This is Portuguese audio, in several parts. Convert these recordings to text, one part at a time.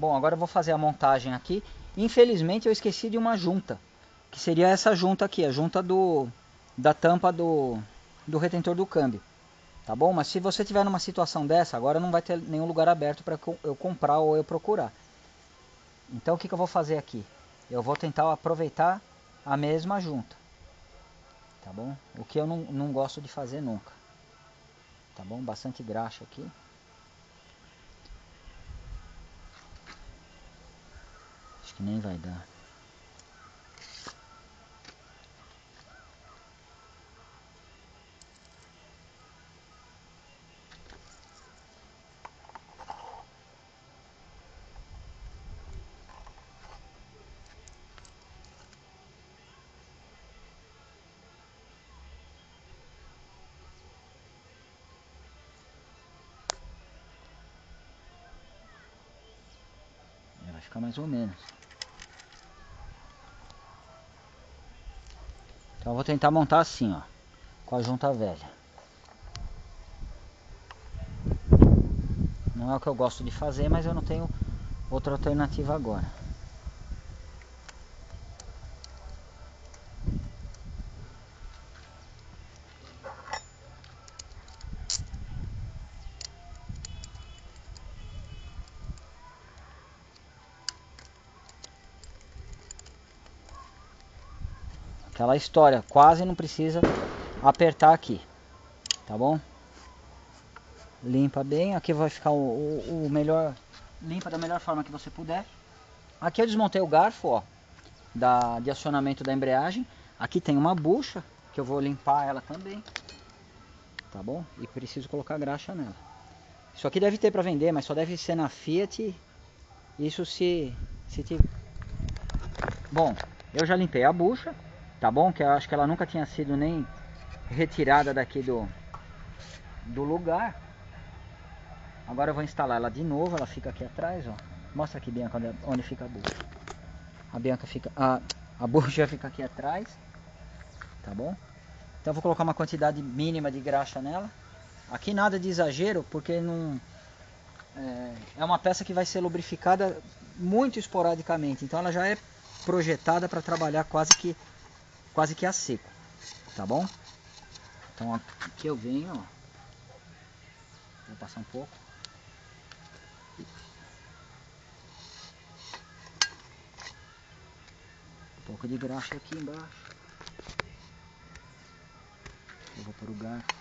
Bom, agora eu vou fazer a montagem aqui. Infelizmente eu esqueci de uma junta, que seria essa junta aqui, a junta do da tampa do, do retentor do câmbio. Tá bom? Mas se você tiver numa situação dessa, agora não vai ter nenhum lugar aberto para eu comprar ou eu procurar. Então o que, que eu vou fazer aqui? Eu vou tentar aproveitar a mesma junta. Tá bom? O que eu não, não gosto de fazer nunca. Tá bom? Bastante graxa aqui. Que nem vai dar. Vai ficar mais ou menos. Então vou tentar montar assim, ó. Com a junta velha. Não é o que eu gosto de fazer, mas eu não tenho outra alternativa agora. Aquela história, quase não precisa apertar aqui, tá bom? Limpa bem, aqui vai ficar o, o, o melhor, limpa da melhor forma que você puder. Aqui eu desmontei o garfo, ó, da, de acionamento da embreagem. Aqui tem uma bucha, que eu vou limpar ela também, tá bom? E preciso colocar graxa nela. Isso aqui deve ter para vender, mas só deve ser na Fiat. Isso se, se tiver. Bom, eu já limpei a bucha tá bom? Que eu acho que ela nunca tinha sido nem retirada daqui do, do lugar. Agora eu vou instalar ela de novo, ela fica aqui atrás, ó. Mostra aqui, Bianca, onde, onde fica a bucha. A Bianca fica, a, a bucha fica aqui atrás, tá bom? Então eu vou colocar uma quantidade mínima de graxa nela. Aqui nada de exagero, porque não é, é uma peça que vai ser lubrificada muito esporadicamente. Então ela já é projetada para trabalhar quase que quase que a seco, tá bom? Então aqui eu venho, ó. Vou passar um pouco. Um pouco de graxa aqui embaixo. Eu vou para o garfo.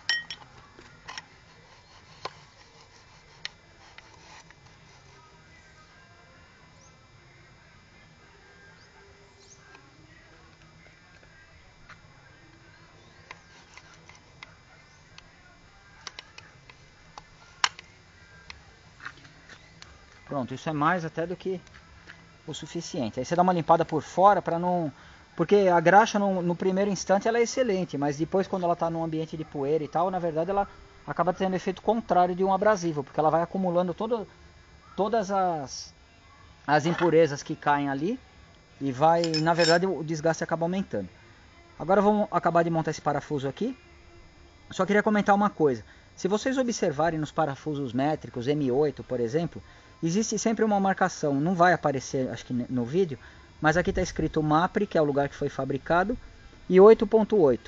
Pronto, isso é mais até do que o suficiente. Aí você dá uma limpada por fora para não... Porque a graxa no, no, primeiro instante ela é excelente, mas depois quando ela está num ambiente de poeira e tal, na verdade ela acaba tendo efeito contrário de um abrasivo, porque ela vai acumulando todo, todas as, as impurezas que caem ali e vai, na verdade o desgaste acaba aumentando. Agora vamos acabar de montar esse parafuso aqui. Só queria comentar uma coisa. Se vocês observarem nos parafusos métricos M8, por exemplo, existe sempre uma marcação, não vai aparecer acho que no vídeo, mas aqui está escrito MAPRE, que é o lugar que foi fabricado, e 8.8.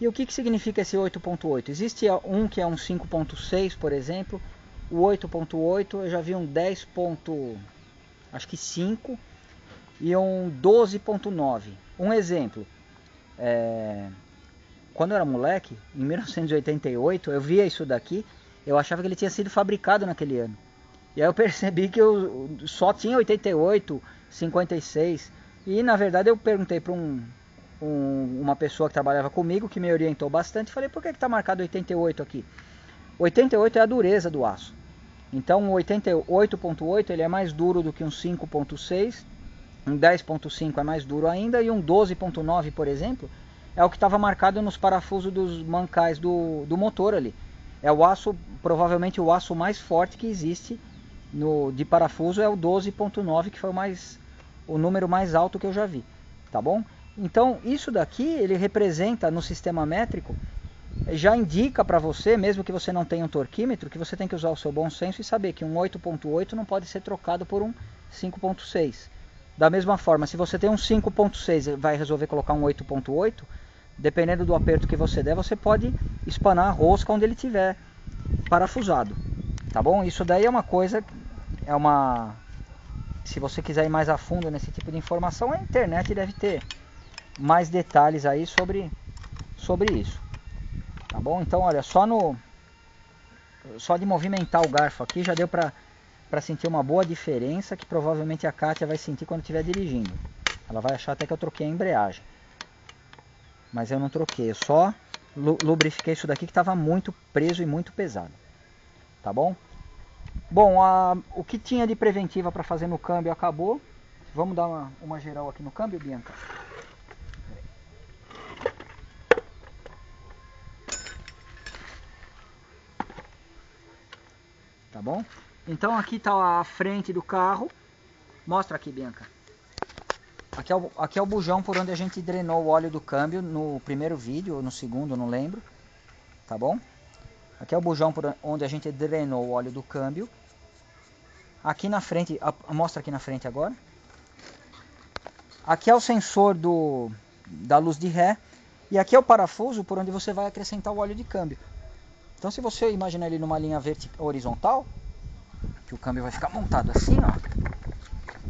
E o que, que significa esse 8.8? Existe um que é um 5.6, por exemplo, o 8.8, eu já vi um 10. Ponto, acho que 5 e um 12.9. Um exemplo, é, quando eu era moleque, em 1988, eu via isso daqui, eu achava que ele tinha sido fabricado naquele ano. E aí eu percebi que eu só tinha 88, 56. E na verdade eu perguntei para um, um, uma pessoa que trabalhava comigo, que me orientou bastante, falei, por que está marcado 88 aqui? 88 é a dureza do aço. Então o 88.8 ele é mais duro do que um 5.6, um 10.5 é mais duro ainda, e um 12.9, por exemplo, é o que estava marcado nos parafusos dos mancais do, do motor ali. É o aço, provavelmente o aço mais forte que existe no, de parafuso é o 12.9, que foi o, mais, o número mais alto que eu já vi, tá bom? Então, isso daqui, ele representa no sistema métrico, já indica para você, mesmo que você não tenha um torquímetro, que você tem que usar o seu bom senso e saber que um 8.8 não pode ser trocado por um 5.6. Da mesma forma, se você tem um 5.6 e vai resolver colocar um 8.8, dependendo do aperto que você der, você pode espanar a rosca onde ele tiver parafusado. Tá bom? Isso daí é uma coisa, é uma se você quiser ir mais a fundo nesse tipo de informação, a internet deve ter mais detalhes aí sobre sobre isso. Tá bom? Então, olha, só no só de movimentar o garfo aqui já deu pra, pra sentir uma boa diferença que provavelmente a Kátia vai sentir quando estiver dirigindo. Ela vai achar até que eu troquei a embreagem. Mas eu não troquei, eu só lubrifiquei isso daqui que estava muito preso e muito pesado. Tá bom? Bom, a, o que tinha de preventiva para fazer no câmbio acabou. Vamos dar uma, uma geral aqui no câmbio, Bianca? Tá bom? Então aqui está a frente do carro. Mostra aqui, Bianca. Aqui é, o, aqui é o bujão por onde a gente drenou o óleo do câmbio no primeiro vídeo, ou no segundo, não lembro. Tá bom? Aqui é o bujão por onde a gente drenou o óleo do câmbio. Aqui na frente, mostra aqui na frente agora. Aqui é o sensor do, da luz de ré. E aqui é o parafuso por onde você vai acrescentar o óleo de câmbio. Então se você imaginar ele numa linha horizontal, que o câmbio vai ficar montado assim, ó.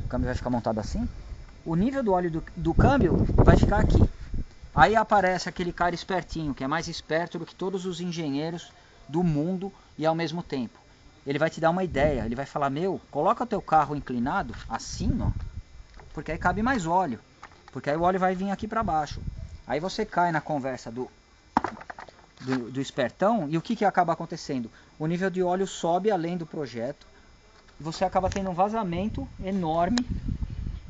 O câmbio vai ficar montado assim. O nível do óleo do, do câmbio vai ficar aqui. Aí aparece aquele cara espertinho, que é mais esperto do que todos os engenheiros do mundo e ao mesmo tempo. Ele vai te dar uma ideia, ele vai falar, meu, coloca o teu carro inclinado, assim, ó, porque aí cabe mais óleo, porque aí o óleo vai vir aqui para baixo. Aí você cai na conversa do, do, do espertão e o que, que acaba acontecendo? O nível de óleo sobe além do projeto você acaba tendo um vazamento enorme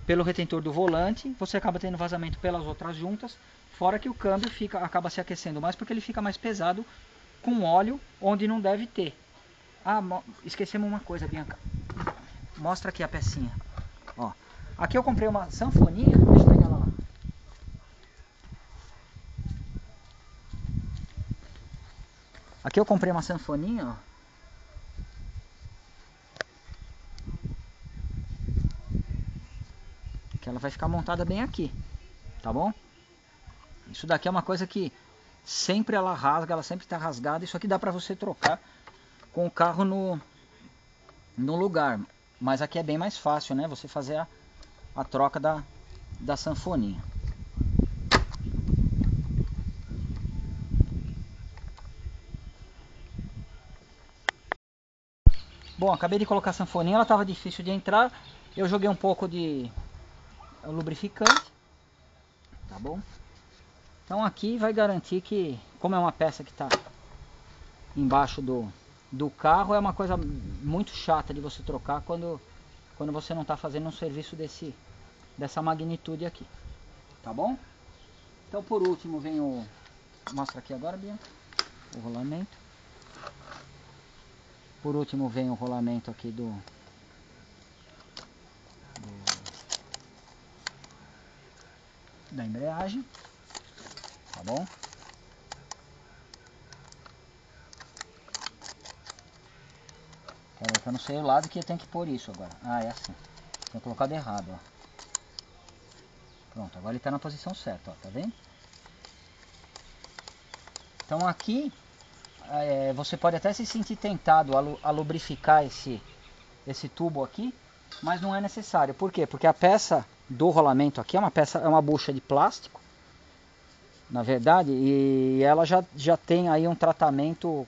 pelo retentor do volante, você acaba tendo vazamento pelas outras juntas, fora que o câmbio fica, acaba se aquecendo mais porque ele fica mais pesado com óleo onde não deve ter. Ah, esquecemos uma coisa, Bianca. Mostra aqui a pecinha. Ó, aqui eu comprei uma sanfoninha. Deixa eu pegar ela lá. Aqui eu comprei uma sanfoninha, ó. Que ela vai ficar montada bem aqui, tá bom? Isso daqui é uma coisa que sempre ela rasga, ela sempre está rasgada. Isso aqui dá para você trocar com o carro no, no lugar. Mas aqui é bem mais fácil, né? Você fazer a, a troca da, da sanfoninha. Bom, acabei de colocar a sanfoninha, ela estava difícil de entrar. Eu joguei um pouco de lubrificante, tá bom? Então aqui vai garantir que, como é uma peça que está embaixo do, do carro, é uma coisa muito chata de você trocar quando, quando você não está fazendo um serviço desse, dessa magnitude aqui. Tá bom? Então por último vem o... Mostra aqui agora, Bianca. O rolamento. Por último vem o rolamento aqui do, do da embreagem bom? Pera eu não sei o lado que eu tenho que pôr isso agora. Ah, é assim. Tenho colocado errado, ó. Pronto, agora ele está na posição certa, ó, tá vendo? Então aqui, é, você pode até se sentir tentado a, a lubrificar esse, esse tubo aqui, mas não é necessário. Por quê? Porque a peça do rolamento aqui é uma peça, é uma bucha de plástico na verdade, e ela já, já tem aí um tratamento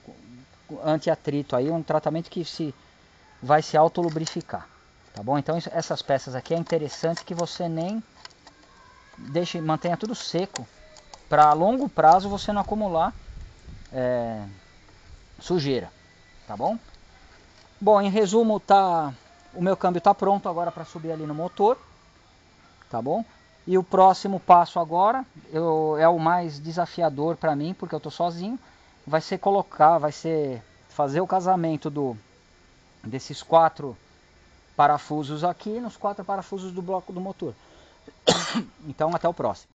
anti-atrito, aí um tratamento que se vai se autolubrificar, tá bom? Então isso, essas peças aqui é interessante que você nem deixe, mantenha tudo seco, para longo prazo você não acumular é, sujeira, tá bom? Bom, em resumo, tá, o meu câmbio está pronto agora para subir ali no motor, tá bom? E o próximo passo agora eu, é o mais desafiador para mim, porque eu estou sozinho. Vai ser colocar, vai ser fazer o casamento do desses quatro parafusos aqui nos quatro parafusos do bloco do motor. Então até o próximo.